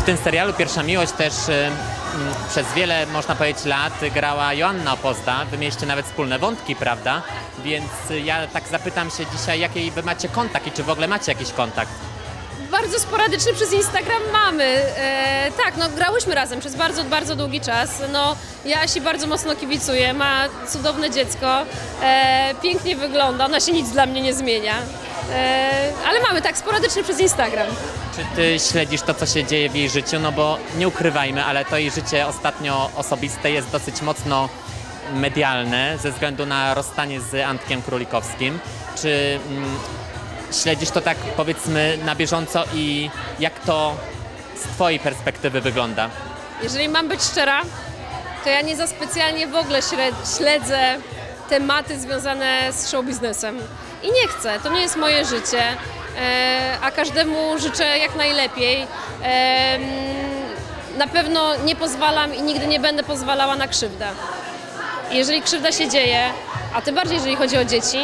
W tym serialu Pierwsza Miłość też y, przez wiele, można powiedzieć, lat grała Joanna Opozda. Wy mieliście nawet wspólne wątki, prawda? Więc y, ja tak zapytam się dzisiaj, jaki wy macie kontakt i czy w ogóle macie jakiś kontakt? Bardzo sporadyczny przez Instagram mamy. E, tak, no grałyśmy razem przez bardzo, bardzo długi czas. No, ja Asi bardzo mocno kibicuję, ma cudowne dziecko, e, pięknie wygląda, ona się nic dla mnie nie zmienia. E, ale mamy tak, sporadyczny przez Instagram. Czy ty śledzisz to, co się dzieje w jej życiu? No bo nie ukrywajmy, ale to jej życie ostatnio osobiste jest dosyć mocno medialne ze względu na rozstanie z Antkiem Królikowskim. Czy mm, śledzisz to tak powiedzmy na bieżąco i jak to z twojej perspektywy wygląda? Jeżeli mam być szczera, to ja nie za specjalnie w ogóle śled- śledzę tematy związane z show biznesem. I nie chcę, to nie jest moje życie, e, a każdemu życzę jak najlepiej. Em, na pewno nie pozwalam i nigdy nie będę pozwalała na krzywdę. Jeżeli krzywda się dzieje, a tym bardziej jeżeli chodzi o dzieci,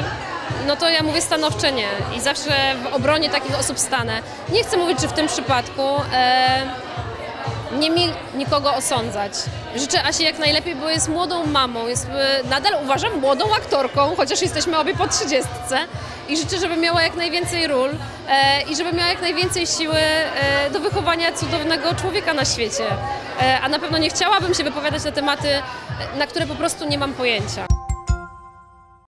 no to ja mówię stanowcze nie i zawsze w obronie takich osób stanę. Nie chcę mówić, czy w tym przypadku e, nie mi nikogo osądzać. Życzę Asi jak najlepiej, bo jest młodą mamą, jest e, nadal uważam młodą aktorką, chociaż jesteśmy obie po trzydziestce i życzę, żeby miała jak najwięcej ról e, i żeby miała jak najwięcej siły e, do wychowania cudownego człowieka na świecie. E, a na pewno nie chciałabym się wypowiadać na tematy, na które po prostu nie mam pojęcia.